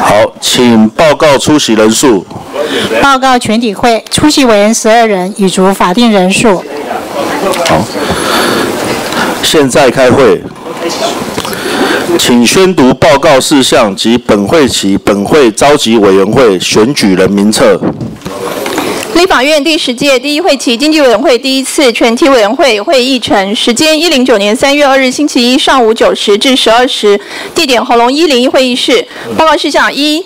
好，请报告出席人数。报告全体会出席委员十二人，已足法定人数。好，现在开会，请宣读报告事项及本会期本会召集委员会选举人名册。立法院第十届第一会期经济委员会第一次全体委员会会议程，时间一零九年三月二日星期一上午九时至十二时，地点喉咙一零一会议室。报告事项一。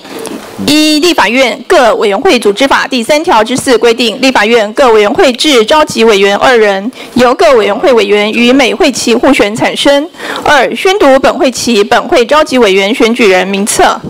依立法院各委员会组织法第三条之四规定，立法院各委员会制召集委员二人，由各委员会委员与每会期互选产生。二、宣读本会期本会召集委员选举人名册。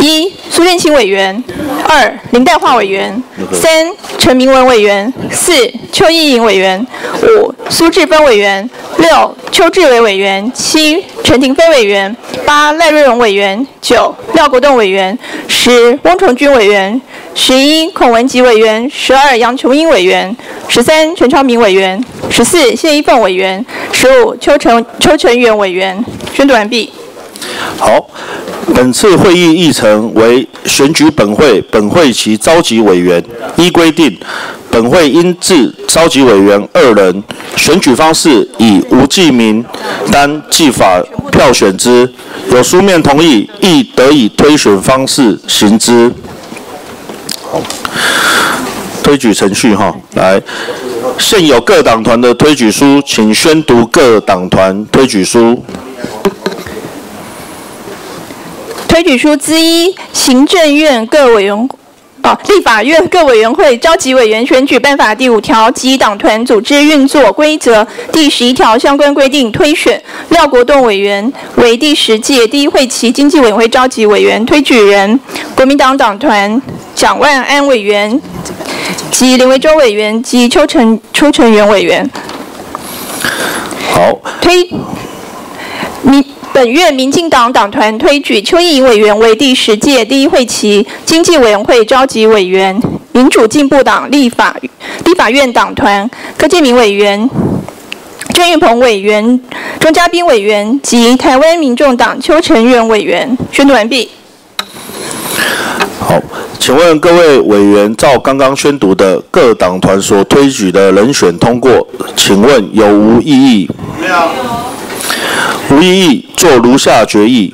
一、苏建清委员；二、林代化委员；三、陈明文委员；四、邱意莹委员；五、苏志芬委员；六、邱志伟委员；七、陈廷飞委员；八、赖瑞荣委员；九、廖国栋委员。十、翁崇军委员；十一、孔文吉委员；十二、杨琼英委员；十三、陈超明委员；十四、谢依凤委员；十五、邱成邱成元委员。宣读完毕。好，本次会议议程为选举本会本会其召集委员。依规定，本会应置召集委员二人，选举方式以无记名单计法票选之。有书面同意，亦得以推选方式行之。好，推举程序哈，来，现有各党团的推举书，请宣读各党团推举书。推举书之一，行政院各委员。哦，立法院各委员会召集委员选举办法第五条及党团组织运作规则第十一条相关规定推选廖国栋委员为第十届第一会期经济委员会召集委员推举人，国民党党团蒋万安委员及林维洲委员及邱成邱成元委员。好。推。本月民进党党团推举邱意莹委员为第十届第一会期经济委员会召集委员；民主进步党立法立法院党团柯建明委员、郑玉鹏委员、钟嘉宾委员及台湾民众党邱成元委员。宣读完毕。好，请问各位委员，照刚刚宣读的各党团所推举的人选通过，请问有无异议？没有。无异议，做如下决议：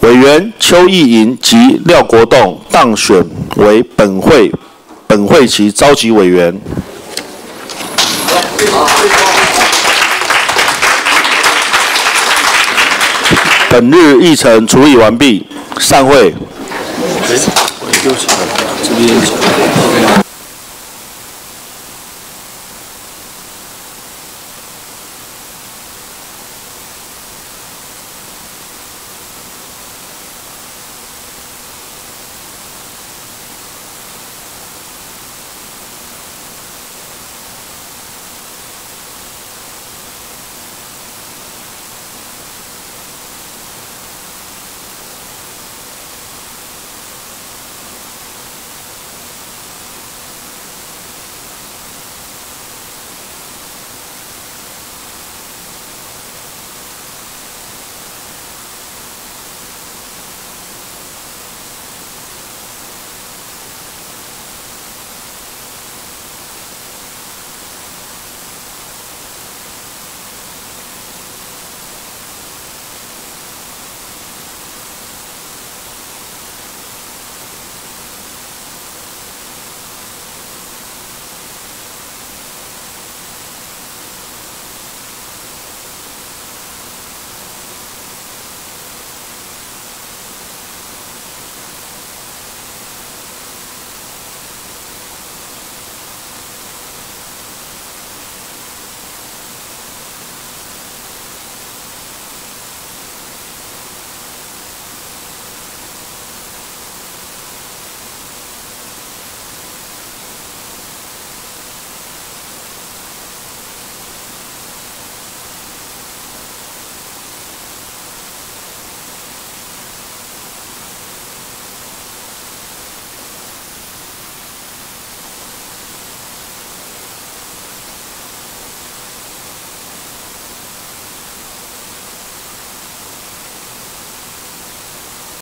委员邱义莹及廖国栋当选为本会本会期召集委员。本日议程处理完毕，散会。